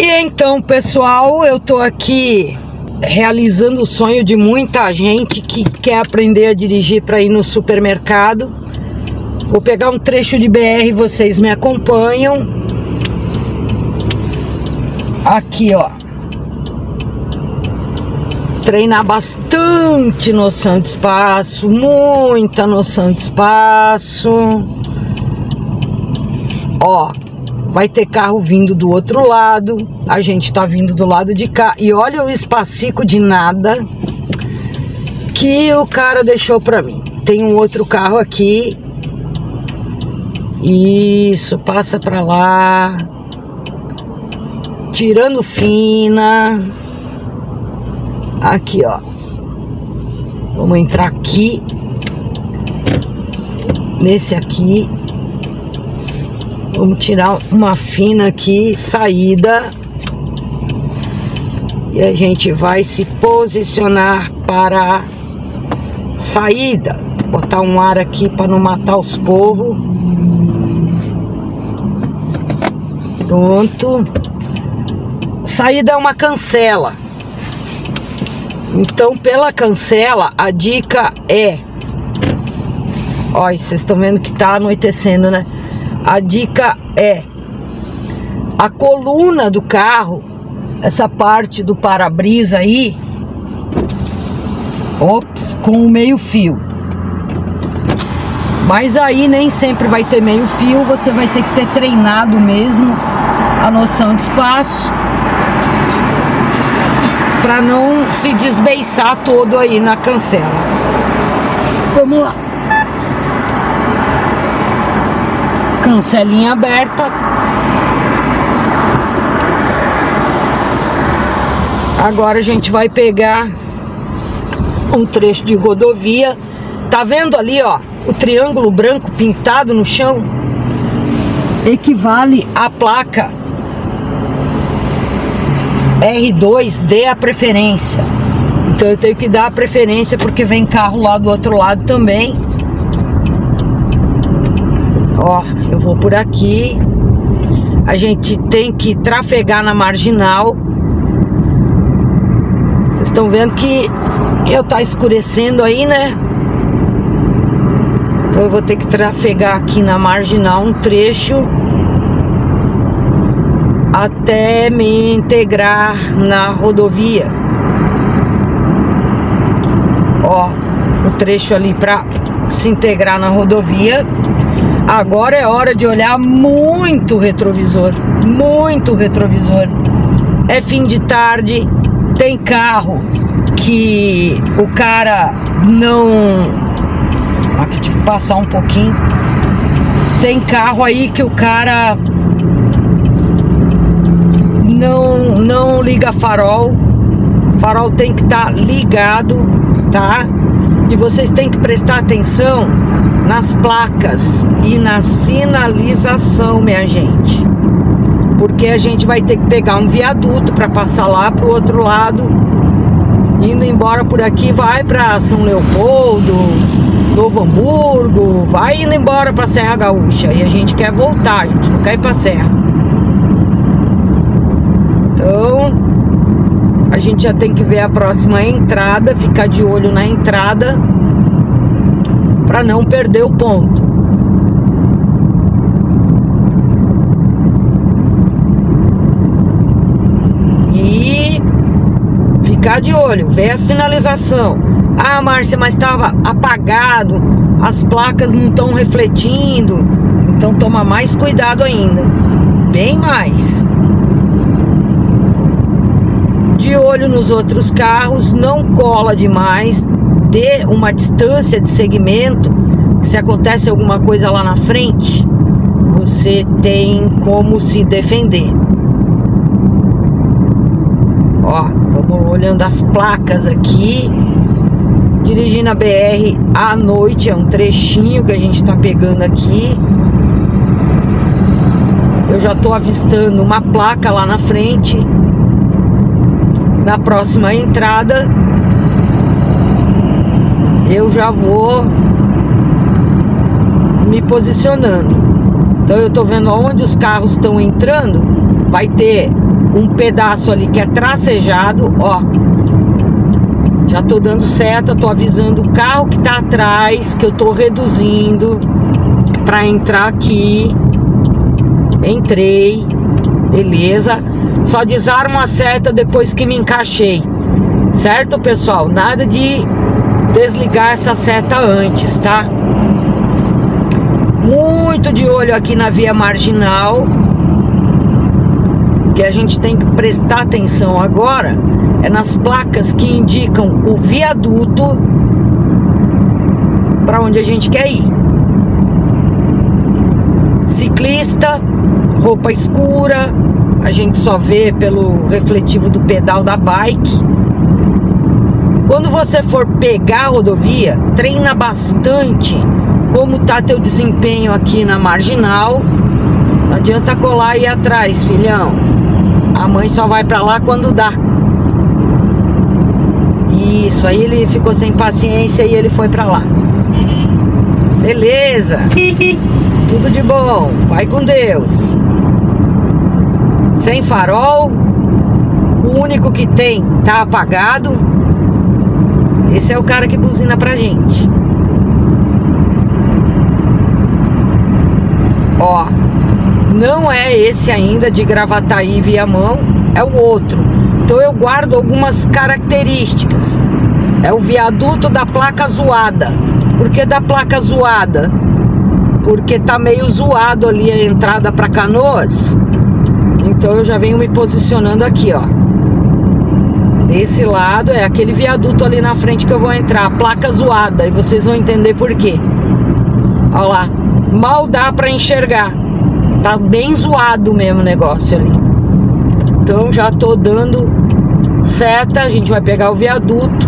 E então, pessoal, eu tô aqui realizando o sonho de muita gente que quer aprender a dirigir para ir no supermercado. Vou pegar um trecho de BR, vocês me acompanham. Aqui, ó. Treinar bastante noção de espaço, muita noção de espaço. Ó, vai ter carro vindo do outro lado, a gente tá vindo do lado de cá. E olha o espacico de nada que o cara deixou para mim. Tem um outro carro aqui. Isso, passa para lá. Tirando fina. Aqui, ó. Vamos entrar aqui. Nesse aqui. Vamos tirar uma fina aqui, saída. E a gente vai se posicionar para a saída. Botar um ar aqui para não matar os povos. Pronto. Saída é uma cancela. Então, pela cancela, a dica é. Olha, vocês estão vendo que tá anoitecendo, né? A dica é a coluna do carro, essa parte do para-brisa aí, ops, com o meio fio. Mas aí nem sempre vai ter meio fio, você vai ter que ter treinado mesmo a noção de espaço para não se desbeiçar todo aí na cancela. Vamos lá. Cancelinha aberta. Agora a gente vai pegar um trecho de rodovia. Tá vendo ali, ó, o triângulo branco pintado no chão? Equivale à placa R2 dê a preferência. Então eu tenho que dar a preferência porque vem carro lá do outro lado também. Ó, eu vou por aqui. A gente tem que trafegar na marginal. Vocês estão vendo que eu tá escurecendo aí, né? Então eu vou ter que trafegar aqui na marginal um trecho até me integrar na rodovia. Ó, o trecho ali para se integrar na rodovia. Agora é hora de olhar muito retrovisor, muito retrovisor. É fim de tarde, tem carro que o cara não. Aqui tive que passar um pouquinho. Tem carro aí que o cara não não liga farol. Farol tem que estar tá ligado, tá? E vocês têm que prestar atenção nas placas e na sinalização, minha gente. Porque a gente vai ter que pegar um viaduto para passar lá pro outro lado. Indo embora por aqui, vai para São Leopoldo, Novo Hamburgo, vai indo embora para Serra Gaúcha. E a gente quer voltar, a gente não quer ir para Serra. Então, a gente já tem que ver a próxima entrada, ficar de olho na entrada para não perder o ponto. E ficar de olho, ver a sinalização. Ah, Márcia, mas estava apagado, as placas não estão refletindo. Então toma mais cuidado ainda. Bem mais. De olho nos outros carros, não cola demais, dê uma distância de segmento, se acontece alguma coisa lá na frente, você tem como se defender. Ó, vamos olhando as placas aqui. Dirigindo a BR à noite, é um trechinho que a gente tá pegando aqui. Eu já tô avistando uma placa lá na frente. Na próxima entrada, eu já vou me posicionando. Então eu tô vendo onde os carros estão entrando, vai ter um pedaço ali que é tracejado, ó. Já tô dando seta, tô avisando o carro que tá atrás que eu tô reduzindo para entrar aqui. Entrei, beleza? Só desarmo a seta depois que me encaixei, certo, pessoal? Nada de desligar essa seta antes, tá? Muito de olho aqui na via marginal, que a gente tem que prestar atenção agora é nas placas que indicam o viaduto para onde a gente quer ir. Ciclista, roupa escura, a gente só vê pelo refletivo do pedal da bike. Quando você for pegar a rodovia, treina bastante como tá teu desempenho aqui na marginal. Não adianta colar e ir atrás, filhão. A mãe só vai para lá quando dá. Isso, aí ele ficou sem paciência e ele foi para lá. Beleza. Tudo de bom. Vai com Deus. Sem farol. O único que tem tá apagado. Esse é o cara que buzina pra gente. Ó, não é esse ainda de Gravataí via mão, é o outro. Então eu guardo algumas características. É o viaduto da placa zoada. Por que da placa zoada? Porque tá meio zoado ali a entrada para Canoas. Então eu já venho me posicionando aqui, ó. Desse lado é aquele viaduto ali na frente que eu vou entrar, placa zoada, e vocês vão entender por quê. Olha lá, mal dá para enxergar. Tá bem zoado mesmo o negócio ali. Então já tô dando seta, a gente vai pegar o viaduto.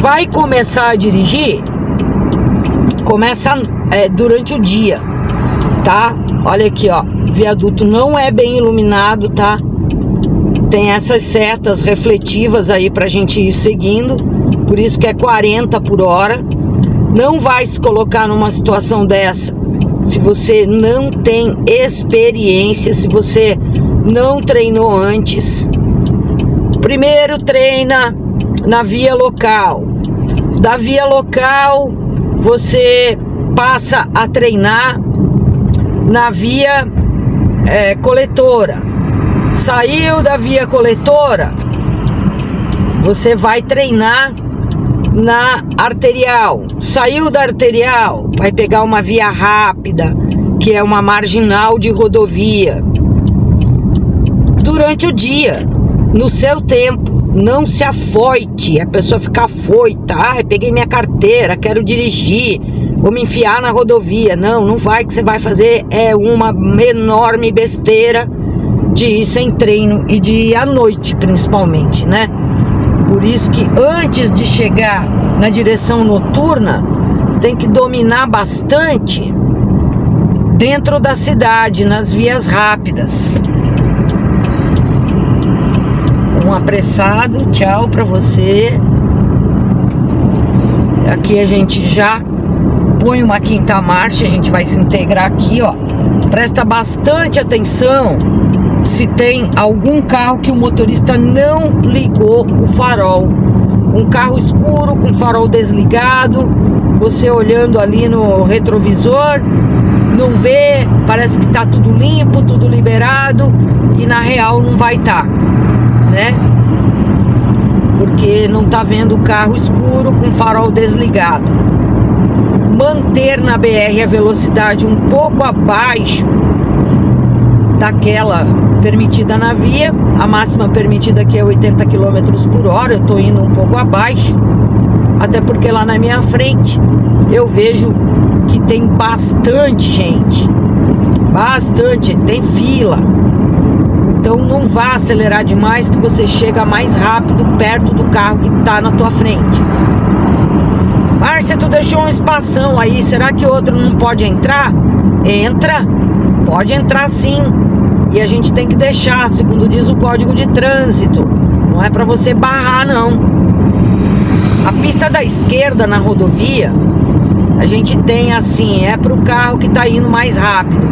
Vai começar a dirigir? Começa é, durante o dia, tá? Olha aqui, ó. Viaduto não é bem iluminado, tá? Tem essas setas refletivas aí pra gente ir seguindo. Por isso que é 40 por hora não vai se colocar numa situação dessa se você não tem experiência, se você não treinou antes. Primeiro treina na via local. Da via local você passa a treinar na via é, coletora. Saiu da via coletora, você vai treinar na arterial. Saiu da arterial, vai pegar uma via rápida, que é uma marginal de rodovia. Durante o dia, no seu tempo, não se afoite, a pessoa ficar afoita. Ah, peguei minha carteira, quero dirigir, vou me enfiar na rodovia. Não, não vai, que você vai fazer é uma enorme besteira de ir sem treino e de ir à noite, principalmente, né? Por isso que antes de chegar na direção noturna, tem que dominar bastante dentro da cidade, nas vias rápidas. Um apressado, tchau para você. Aqui a gente já põe uma quinta marcha, a gente vai se integrar aqui, ó. Presta bastante atenção se tem algum carro que o motorista não ligou o farol. Um carro escuro com farol desligado, você olhando ali no retrovisor, não vê, parece que está tudo limpo, tudo liberado e na real não vai estar, tá, né? Porque não está vendo o carro escuro com farol desligado. Manter na BR a velocidade um pouco abaixo daquela permitida na via. A máxima permitida aqui é 80 km por hora. Eu estou indo um pouco abaixo, até porque lá na minha frente eu vejo que tem bastante gente, bastante, tem fila. Então não vá acelerar demais que você chega mais rápido perto do carro que está na tua frente. Márcia, tu deixou um espação aí, será que outro não pode entrar? Entra, pode entrar sim. E a gente tem que deixar, segundo diz o Código de Trânsito. Não é para você barrar, não. A pista da esquerda na rodovia a gente tem assim, é para o carro que está indo mais rápido.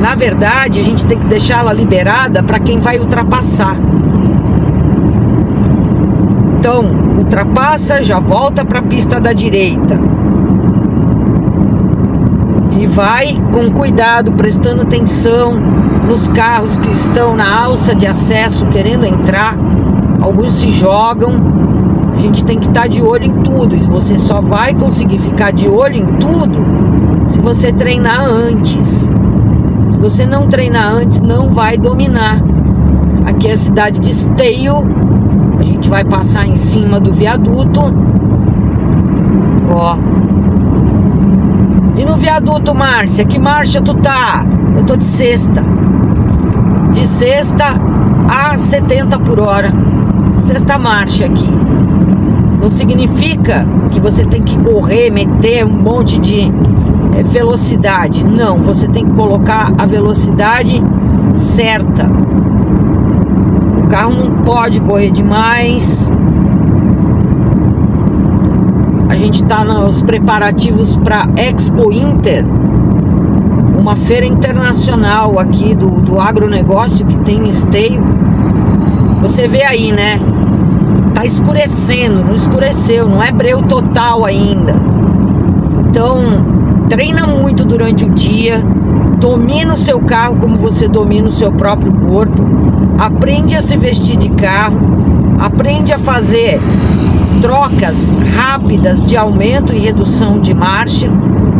Na verdade, a gente tem que deixá-la liberada para quem vai ultrapassar. Então, ultrapassa, já volta para a pista da direita. E vai com cuidado, prestando atenção nos carros que estão na alça de acesso querendo entrar. Alguns se jogam, a gente tem que estar tá de olho em tudo. E você só vai conseguir ficar de olho em tudo se você treinar antes. Se você não treinar antes, não vai dominar. Aqui é a cidade de Esteio. Vai passar em cima do viaduto. Ó. E no viaduto, Márcia? Que marcha tu tá? Eu tô de sexta. De sexta a 70 por hora. Sexta marcha aqui. Não significa que você tem que correr, meter um monte de é, velocidade. Não, você tem que colocar a velocidade certa. Carro não pode correr demais. A gente está nos preparativos para Expo Inter, uma feira internacional aqui do, do agronegócio que tem esteio. Você vê aí, né? Tá escurecendo, não escureceu, não é breu total ainda. Então, treina muito durante o dia, domina o seu carro como você domina o seu próprio corpo, aprende a se vestir de carro, aprende a fazer trocas rápidas de aumento e redução de marcha,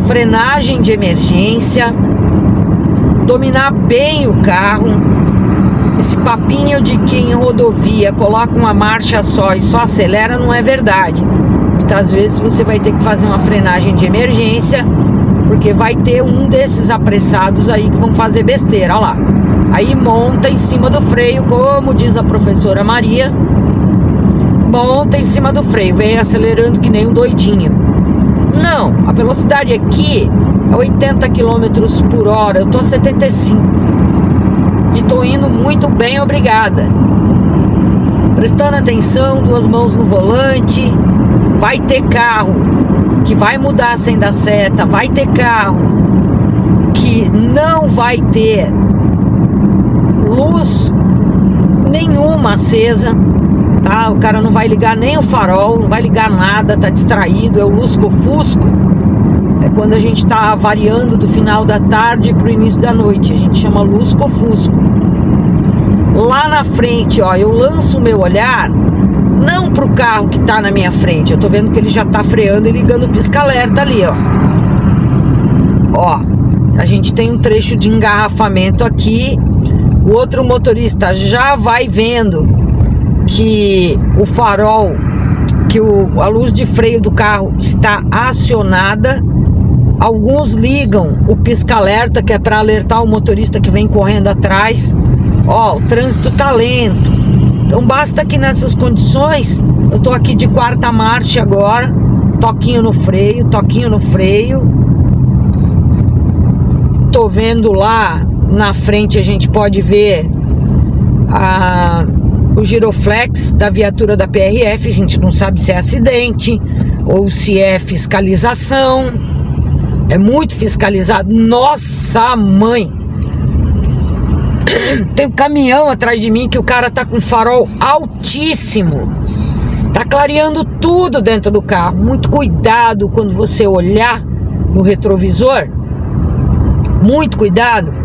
frenagem de emergência, dominar bem o carro, esse papinho de que em rodovia coloca uma marcha só e só acelera não é verdade. Muitas vezes você vai ter que fazer uma frenagem de emergência, porque vai ter um desses apressados aí que vão fazer besteira, olha lá. Aí monta em cima do freio, como diz a professora Maria, monta em cima do freio, vem acelerando que nem um doidinho. Não, a velocidade aqui é 80 km por hora, eu tô a 75 e tô indo muito bem, obrigada. Prestando atenção, duas mãos no volante. Vai ter carro que vai mudar sem dar seta, vai ter carro que não vai ter luz nenhuma acesa, tá? O cara não vai ligar nem o farol, não vai ligar nada, tá distraído, é o lusco-fusco é quando a gente está variando do final da tarde para o início da noite. A gente chama lusco-fusco. Lá na frente, ó, eu lanço o meu olhar não para o carro que está na minha frente. Eu estou vendo que ele já está freando e ligando o pisca-alerta ali, ó. Ó, a gente tem um trecho de engarrafamento aqui. O outro motorista já vai vendo que o farol, que o, a luz de freio do carro está acionada Alguns ligam o pisca-alerta, que é para alertar o motorista que vem correndo atrás. Ó, o trânsito tá lento. Então basta que nessas condições, eu tô aqui de quarta marcha agora, toquinho no freio, toquinho no freio. Tô vendo lá na frente a gente pode ver a, o giroflex da viatura da PRF, a gente não sabe se é acidente ou se é fiscalização é muito fiscalizado. Nossa mãe! Tem um caminhão atrás de mim que o cara tá com farol altíssimo. Tá clareando tudo dentro do carro. Muito cuidado quando você olhar no retrovisor. Muito cuidado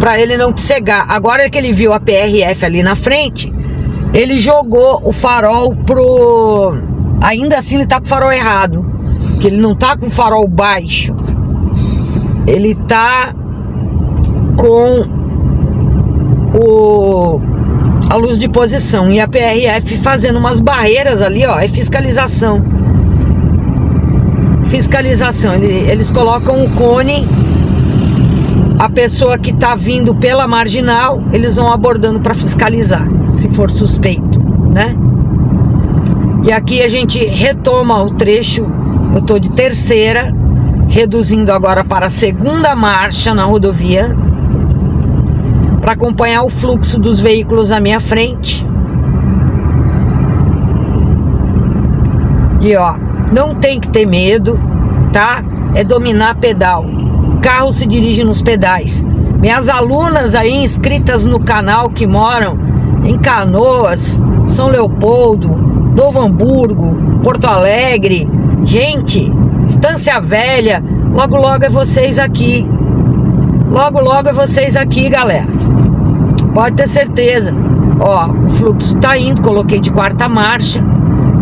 para ele não te cegar. Agora que ele viu a PRF ali na frente, ele jogou o farol pro. Ainda assim ele tá com o farol errado. Que ele não tá com o farol baixo ele tá com o a luz de posição e a PRF fazendo umas barreiras ali, ó, é fiscalização. Fiscalização, eles colocam o cone, a pessoa que tá vindo pela marginal, eles vão abordando para fiscalizar, se for suspeito, né? E aqui a gente retoma o trecho, eu tô de terceira, reduzindo agora para a segunda marcha na rodovia para acompanhar o fluxo dos veículos à minha frente. E ó, não tem que ter medo, tá? é dominar pedal. Carro se dirige nos pedais. Minhas alunas aí inscritas no canal que moram em Canoas, São Leopoldo, Novo Hamburgo, Porto Alegre, gente, Estância Velha, logo logo é vocês aqui. Logo logo é vocês aqui, galera. Pode ter certeza. Ó, o fluxo tá indo, coloquei de quarta marcha,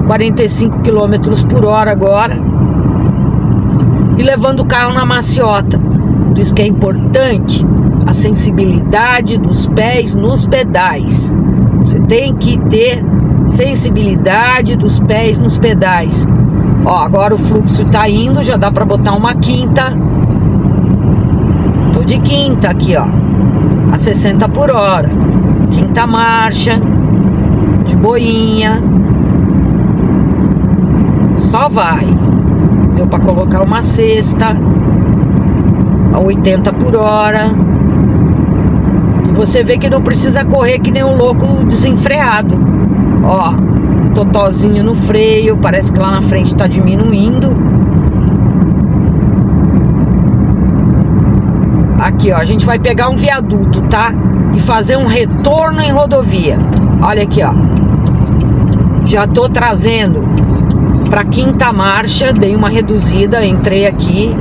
45 km por hora agora. E levando o carro na maciota. Por isso que é importante a sensibilidade dos pés nos pedais. Você tem que ter sensibilidade dos pés nos pedais. Ó, agora o fluxo tá indo, já dá para botar uma quinta. Tô de quinta aqui, ó. A 60 por hora. Quinta marcha. De boinha. Só vai. Deu para colocar uma sexta a 80 por hora. E você vê que não precisa correr que nem um louco desenfreado. Ó, totozinho no freio, parece que lá na frente está diminuindo. Aqui, ó, a gente vai pegar um viaduto, tá? E fazer um retorno em rodovia. Olha aqui, ó. Já tô trazendo para quinta marcha, dei uma reduzida, entrei aqui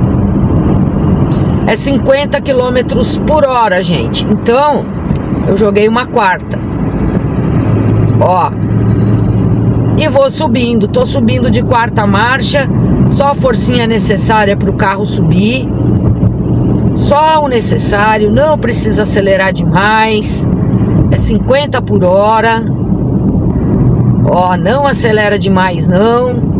é 50 km por hora, gente. Então, eu joguei uma quarta. Ó. E vou subindo. Tô subindo de quarta marcha. Só a forcinha necessária para o carro subir. Só o necessário. Não precisa acelerar demais. É 50 por hora. Ó, não acelera demais, não.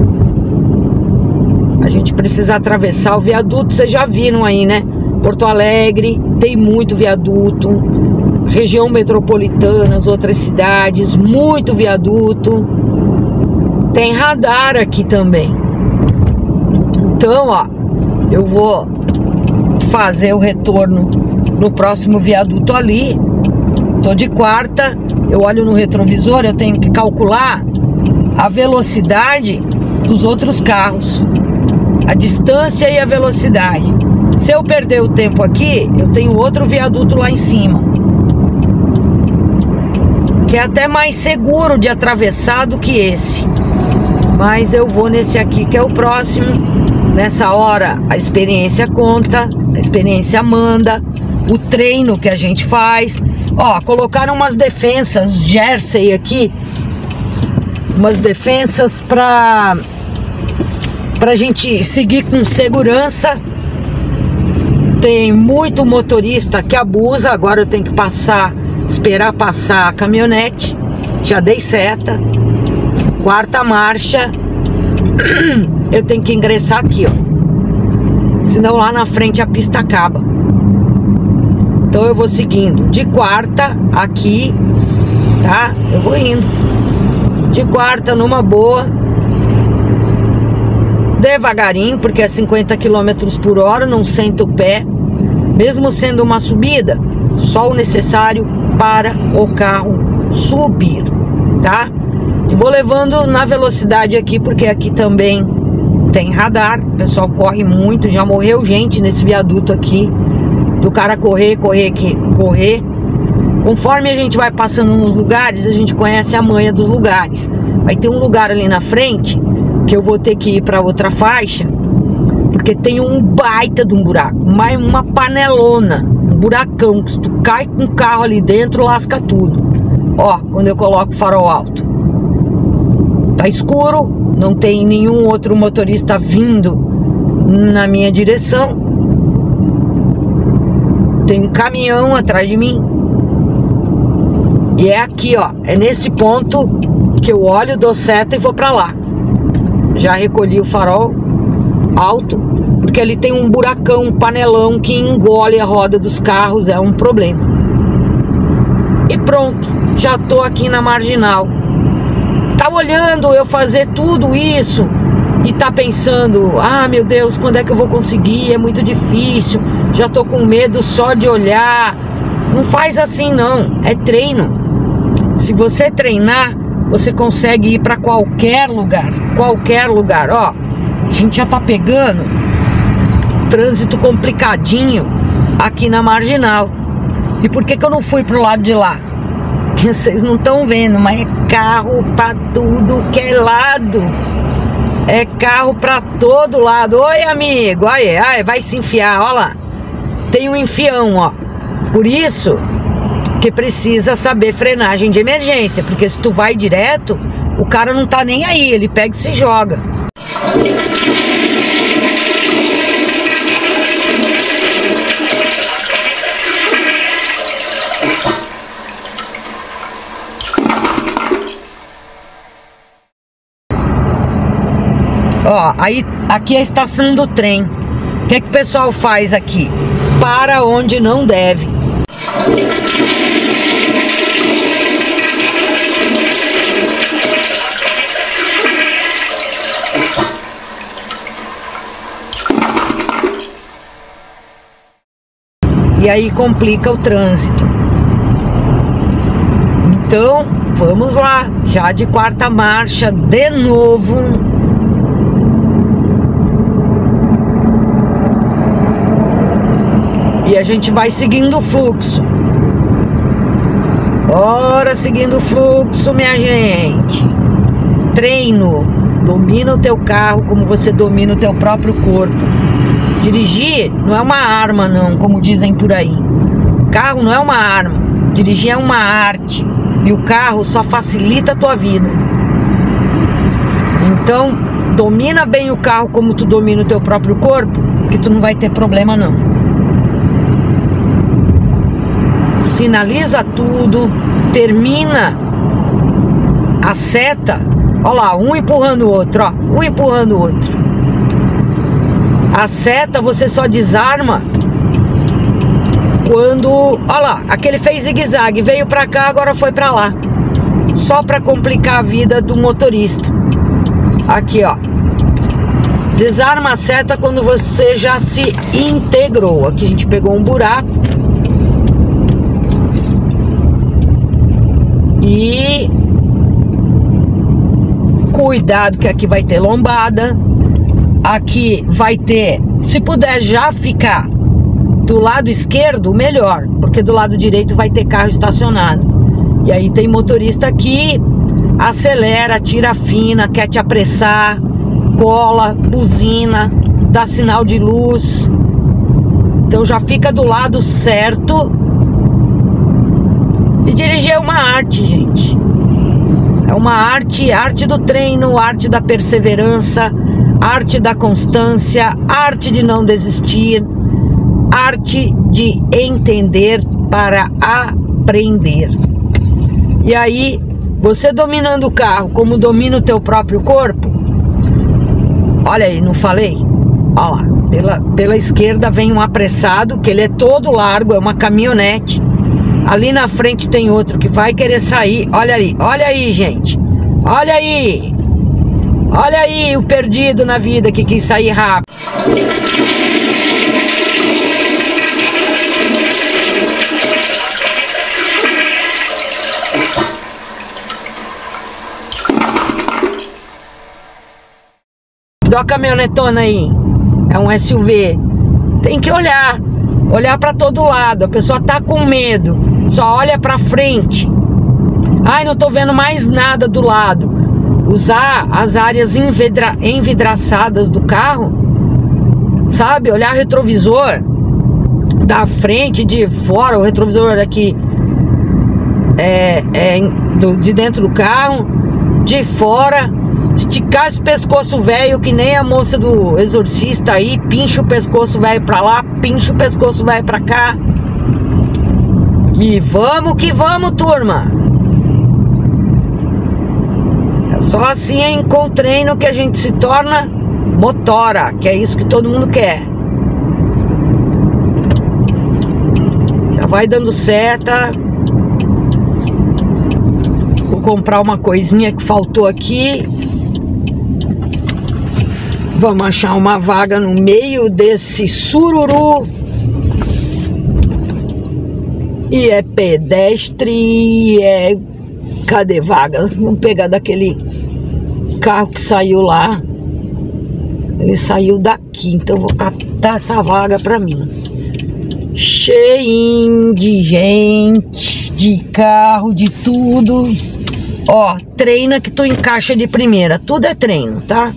A gente precisa atravessar o viaduto, vocês já viram aí, né? Porto Alegre tem muito viaduto, região metropolitana, as outras cidades, muito viaduto. Tem radar aqui também. Então, ó, eu vou fazer o retorno no próximo viaduto ali. Tô de quarta, eu olho no retrovisor, eu tenho que calcular a velocidade dos outros carros a distância e a velocidade. Se eu perder o tempo aqui, eu tenho outro viaduto lá em cima. Que é até mais seguro de atravessar do que esse. Mas eu vou nesse aqui que é o próximo. Nessa hora a experiência conta, a experiência manda, o treino que a gente faz. Ó, colocaram umas defensas jersey aqui, umas defensas para para a gente seguir com segurança. Tem muito motorista que abusa, agora eu tenho que passar, esperar passar a caminhonete. Já dei seta. Quarta marcha. Eu tenho que ingressar aqui, ó. Senão lá na frente a pista acaba. Então eu vou seguindo de quarta aqui, tá? Eu vou indo. De quarta numa boa devagarinho, porque é 50 km por hora, não senta o pé. Mesmo sendo uma subida, só o necessário para o carro subir, tá? E vou levando na velocidade aqui, porque aqui também tem radar. O pessoal corre muito, já morreu gente nesse viaduto aqui. Do cara correr, correr, correr. Conforme a gente vai passando nos lugares, a gente conhece a manha dos lugares. Vai ter um lugar ali na frente que eu vou ter que ir para outra faixa, porque tem um baita de um buraco, mas uma panelona, um buracão, que se tu cai com o carro ali dentro, lasca tudo. Ó, quando eu coloco o farol alto. Tá escuro, não tem nenhum outro motorista vindo na minha direção. Tem um caminhão atrás de mim. E é aqui, ó, é nesse ponto que eu olho, dou seta e vou para lá já recolhi o farol alto, porque ali tem um buracão, um panelão que engole a roda dos carros, é um problema. E pronto, já tô aqui na marginal. Tá olhando eu fazer tudo isso e tá pensando: "Ah, meu Deus, quando é que eu vou conseguir? É muito difícil. Já tô com medo só de olhar". Não faz assim não, é treino. Se você treinar, você consegue ir para qualquer lugar, qualquer lugar. Ó, a gente já tá pegando trânsito complicadinho aqui na marginal. E por que, que eu não fui pro lado de lá? Que vocês não estão vendo, mas é carro para tudo que é lado. É carro para todo lado. Oi, amigo. Aí, aí, vai se enfiar, olha lá. Tem um enfião, ó. Por isso que precisa saber frenagem de emergência, porque se tu vai direto, o cara não tá nem aí, ele pega e se joga. Ó, aí aqui é a estação do trem. O que, é que o pessoal faz aqui? Para onde não deve. E aí complica o trânsito. Então, vamos lá, já de quarta marcha, de novo. E a gente vai seguindo o fluxo. Bora seguindo o fluxo, minha gente. Treino. Domina o teu carro como você domina o teu próprio corpo. Dirigir não é uma arma, não, como dizem por aí. Carro não é uma arma. Dirigir é uma arte. E o carro só facilita a tua vida. Então, domina bem o carro como tu domina o teu próprio corpo, que tu não vai ter problema não. Sinaliza tudo, termina a seta. Olha lá, um empurrando o outro, ó, um empurrando o outro. A seta você só desarma quando, olha lá, aquele fez zigue-zague, veio para cá, agora foi para lá. Só para complicar a vida do motorista. Aqui, ó. Desarma a seta quando você já se integrou. Aqui a gente pegou um buraco. E cuidado que aqui vai ter lombada. Aqui vai ter, se puder já ficar do lado esquerdo, melhor, porque do lado direito vai ter carro estacionado. E aí tem motorista que acelera, tira fina, quer te apressar, cola, buzina, dá sinal de luz. Então já fica do lado certo. E dirigir é uma arte, gente. É uma arte, arte do treino, arte da perseverança, arte da constância, arte de não desistir, arte de entender para aprender. E aí, você dominando o carro como domina o teu próprio corpo, olha aí, não falei? Olha lá, pela, pela esquerda vem um apressado, que ele é todo largo, é uma caminhonete. Ali na frente tem outro que vai querer sair. Olha aí, olha aí, gente. Olha aí. Olha aí o perdido na vida que quis sair rápido. Dó a caminhonetona aí. É um SUV. Tem que olhar. Olhar para todo lado. A pessoa tá com medo. Só olha para frente. Ai, não tô vendo mais nada do lado usar as áreas envidra, envidraçadas do carro, sabe? Olhar retrovisor da frente, de fora, o retrovisor aqui é, é do, de dentro do carro, de fora, esticar esse pescoço velho que nem a moça do exorcista aí, pincha o pescoço velho pra lá, pincha o pescoço velho pra cá. E vamos que vamos, turma! Só assim é com treino que a gente se torna motora, que é isso que todo mundo quer. Já vai dando seta. Vou comprar uma coisinha que faltou aqui. Vamos achar uma vaga no meio desse sururu. E é pedestre, é Cadê vaga? Vamos pegar daquele carro que saiu lá. Ele saiu daqui, então vou catar essa vaga pra mim. Cheinho de gente, de carro, de tudo. Ó, treina que tu encaixa de primeira. Tudo é treino, tá?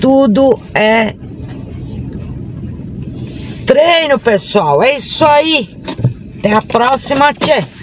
Tudo é treino, pessoal. É isso aí. Até a próxima, tchê.